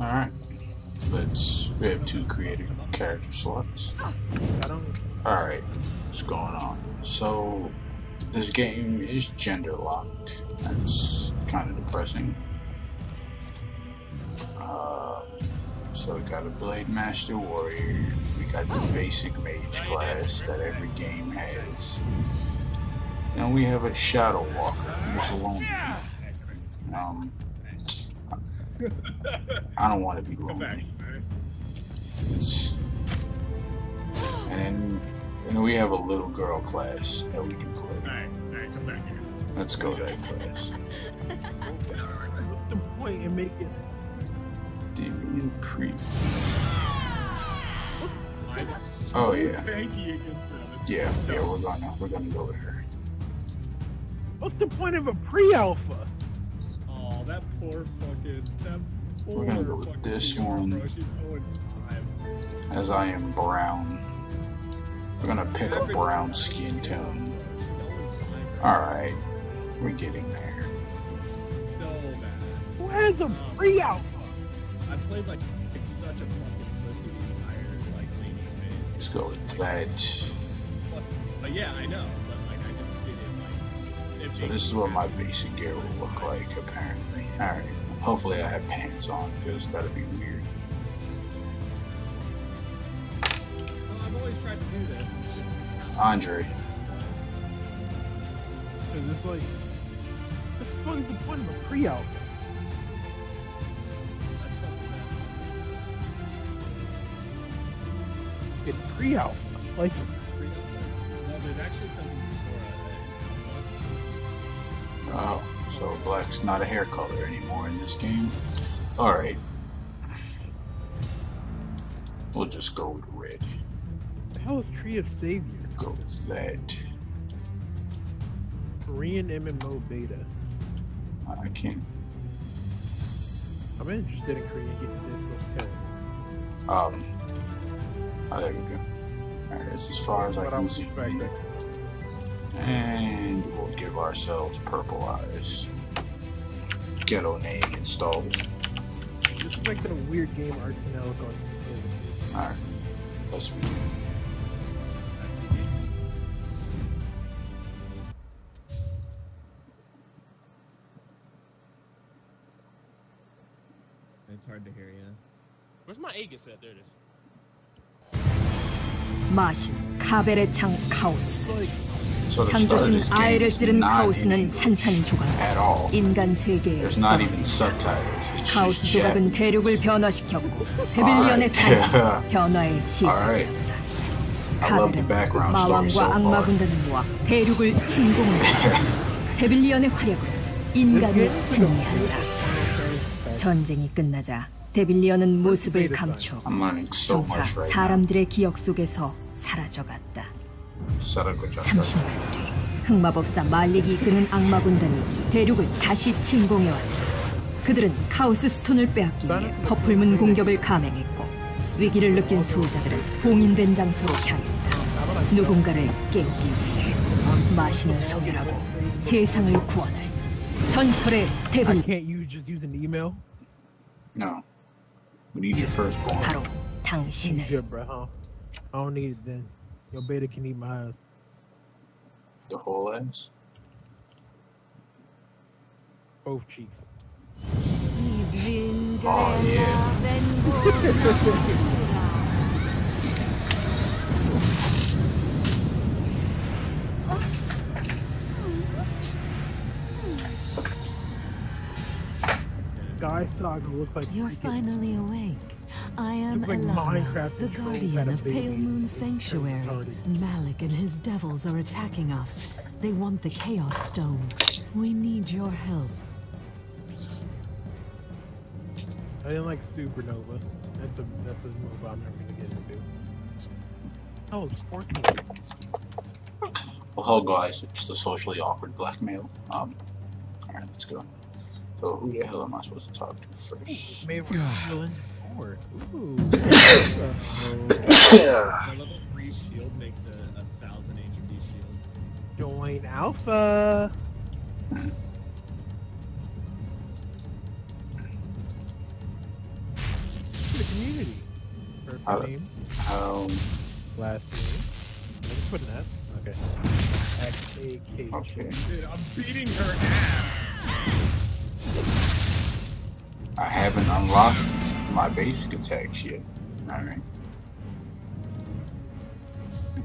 Alright. Let's we have two created character slots. Alright, what's going on? So this game is gender locked. That's kind of depressing. Uh, so we got a Blade Master Warrior. We got the basic mage class that every game has. And we have a Shadow Walker. Um, I don't want to be lonely. It's, and then and we have a little girl class that we can play. Alright, alright, come back here. Let's go to that class. What's the point in making Damien Pre. Oh yeah, tanky against yeah, yeah. We're gonna we're gonna go with her. What's the point of a pre-alpha? Oh, that poor fucking. That poor We're gonna go with this one. Bro. She's 0 5. As I am brown, we're gonna pick a brown skin tone. She's 0 5. All right, we're getting there. So bad. Who has pre-alpha? Um, I played like it's such a fucking pussy the entire like laning Let's go with that. But, but yeah, I know. But like I just didn't like. It So this is what my basic gear will look like, apparently. All right. Hopefully I have pants on, because that'd be weird. Well, I've always tried to do this. It's just Andre, Is this like what the fuck is the point of a pre-alpha? that's something that Get pre-alpha. Like free up there. No, there's actually something so black's not a hair color anymore in this game. All right. We'll just go with red. the hell is Tree of Savior? Go with that. Korean MMO beta. I can't. I'm interested in Korean. Okay. Um. Oh, there we go. All right, that's as far as I can was give ourselves purple eyes. Ghetto name installed. This is like a weird game art to now look on. Alright, let's begin. It's hard to hear, yeah. Where's my Aegis at? There it is. 마신 카벨의 창 카오스 창조신 아이를 찌른 카오스는 산산조각. 인간 세계에 카오스 조각은 대륙을. 변화시켰고 데빌리언의 Alright. 탄생 변화의 시작 마왕과 악마. 군단을 모아 대륙을 침공한다 데빌리언의 활약으로 인간이 승리한다 전쟁이 끝나자 데빌리언은 모습을 감추 now. 사람들의 기억 속에서 사라져갔다 사라고자 30년 뒤 흑마법사 말릭이 이끄는 악마 군단이 대륙을 다시 침공해왔다. 그들은 카오스 스톤을 빼앗기 위해 퍼플문 공격을 감행했고 위기를 느낀 수호자들은 봉인된 장소로 향했다. 누군가를 깨우기 위해 마신을 소멸하고 세상을 구원할 전설의 email. No. We need your firstborn. 바로 당신을 good, bro. Huh? I don't need it then. Your beta can eat my ass. The whole ass? Both cheeks. Oh, yeah. Sky Saga looks like You're freaking- finally awake. I am Looks like Elana, Minecraft the guardian of Pale. Moon Sanctuary. Malik and his devils are attacking us. They want the Chaos Stone. We need your help. I didn't like Supernova. That's a that's a move I'm never gonna get into. Oh, it's 14. Well, hello guys, it's the socially awkward blackmail. Um, alright, let's go. So who the hell am I supposed to talk to first? Maybe we're feeling bored. Ooh. My level 3 shield makes a, a thousand HP shield. Join Alpha. community. First Uh, name, Um, last name. I just put an S. Okay. X A K. okay. Dude, I'm beating her ass. I haven't unlocked my basic attack shit. Alright.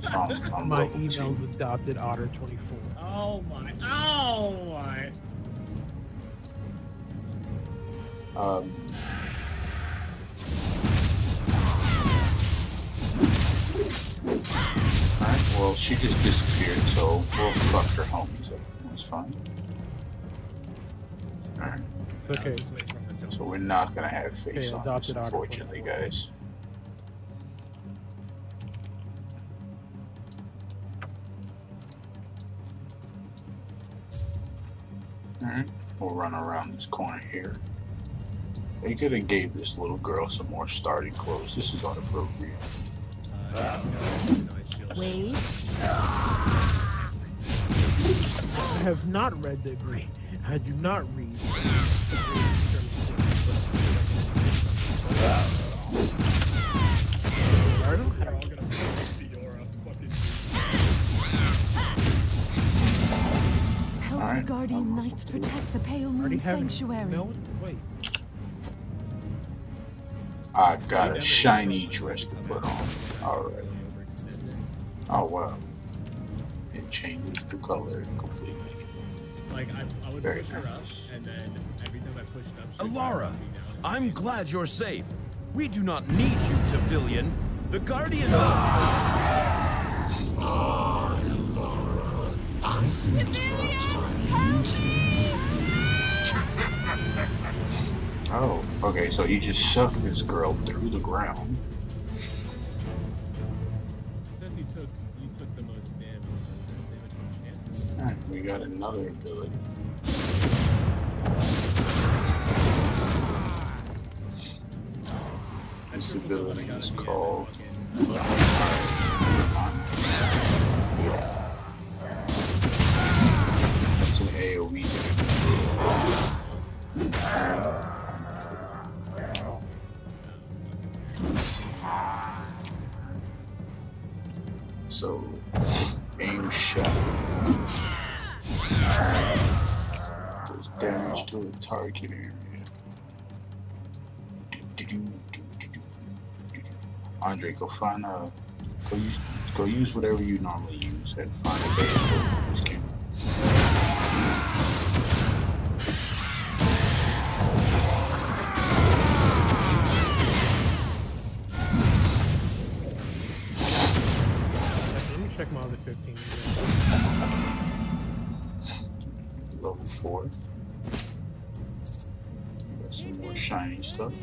So I'm, I'm My level email's two. adopted otter 24. Oh my. Oh my. Um, Alright, well, she just disappeared, so we'll fuck her homies up. That's fine. Alright, Okay. Just wait for her to jump. so we're not gonna have face Okay, on this, adopted unfortunately, guys. Alright, we'll run around this corner here. They could have gave this little girl some more starting clothes. This is inappropriate. Uh, yeah, no, no, it's shield. Wait. I have not read the agree. I do not read. Guardian I'm- Knights protect the Pale Moon Sanctuary. Wait. I got a shiny dress to put on. Alright. Oh wow. It changes the color completely. Like I, I would Very push her up, and then every time I pushed up, Alara, knock me down. I'm glad you're safe. We do not need you, Devilian. The Guardian Oh, okay, so you just sucked this girl through the ground. You took, you took the damage. Damage. Alright, we got another ability. Ah. This ability is called. AoE. So, aim shot. Does damage to a target area. Andre, go find a. Go use. Go use whatever you normally use and find a code for this game. Level four. Got some more shiny stuff.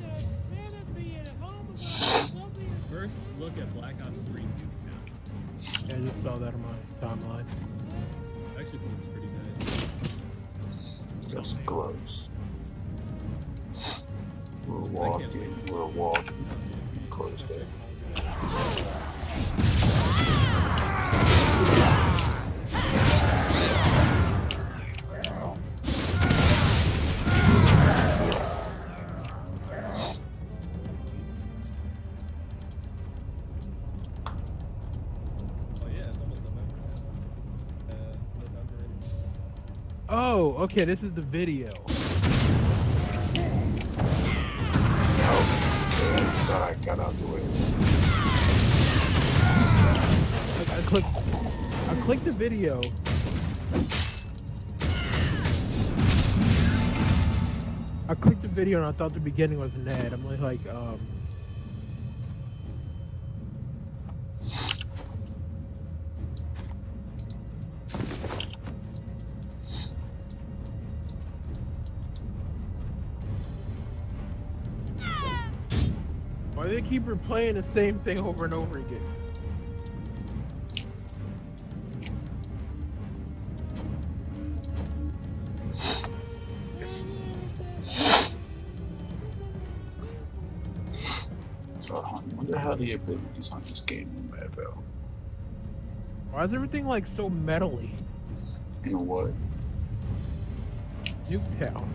First, look at Black Ops 3 Nuketown. Yeah, I just saw that on my timeline. Actually, looks pretty nice. Got some gloves. We're walking. We're walking. Close that. Okay, this is the video. Oh. I got out the way. I clicked, I clicked the video. I clicked the video and I thought the beginning was an ad. I'm like, um, keep replaying the same thing over and over again? So I wonder how the abilities on this game are about. Why is everything like so metally? You know what? Nuketown.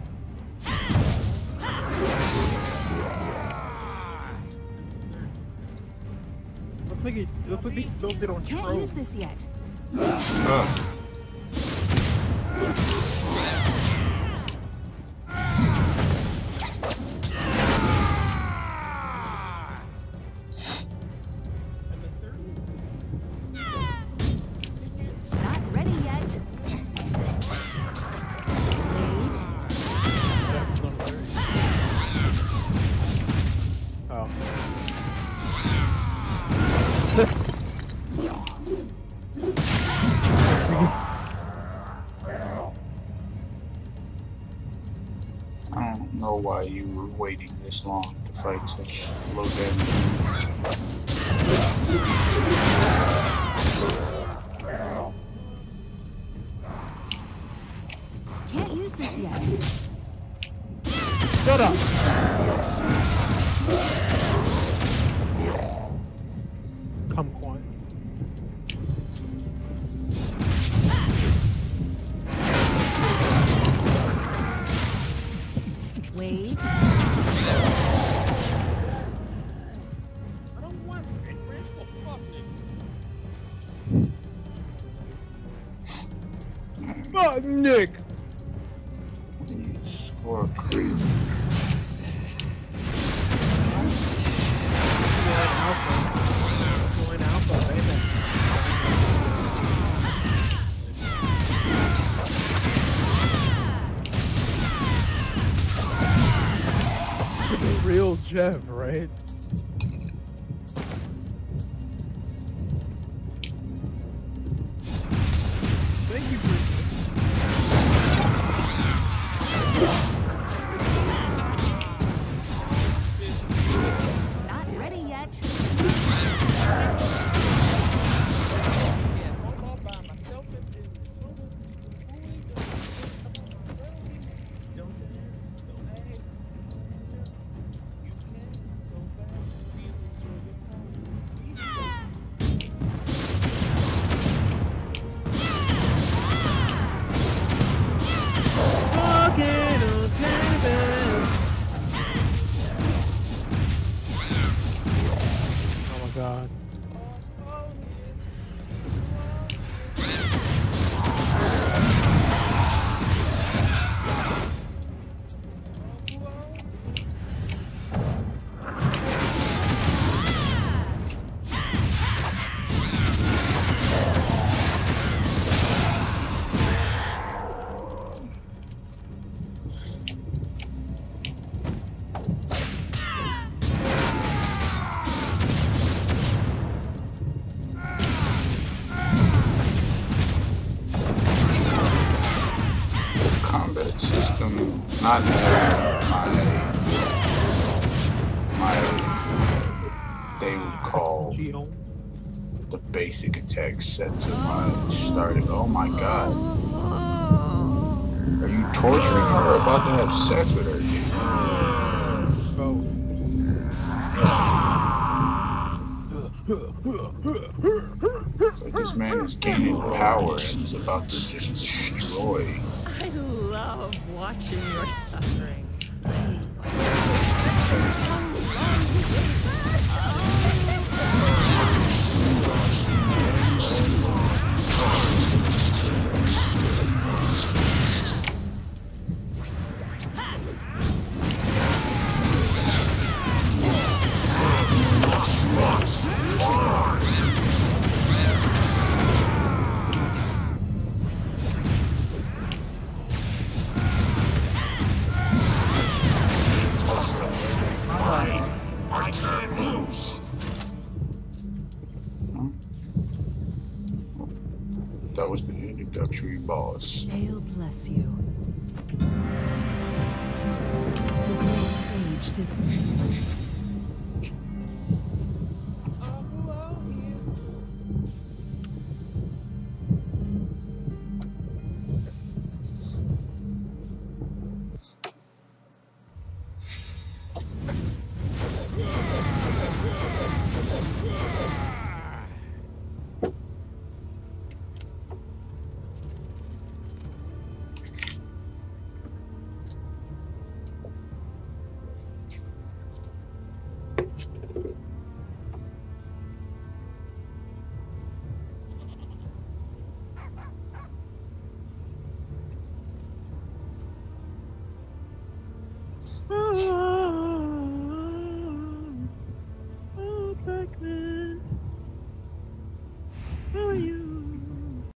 Looks like it looks like they built it on Can't Trove. use this yet. Ugh. I don't know why you were waiting this long to fight such low damage Jeff, right? System, not my my they would call the basic attack set to my starting. Oh my god. Are you torturing her or about to have sex with her? dude? It's like this man is gaining power and he's about to destroy. Love watching your suffering. That Hail bless you. The great sage did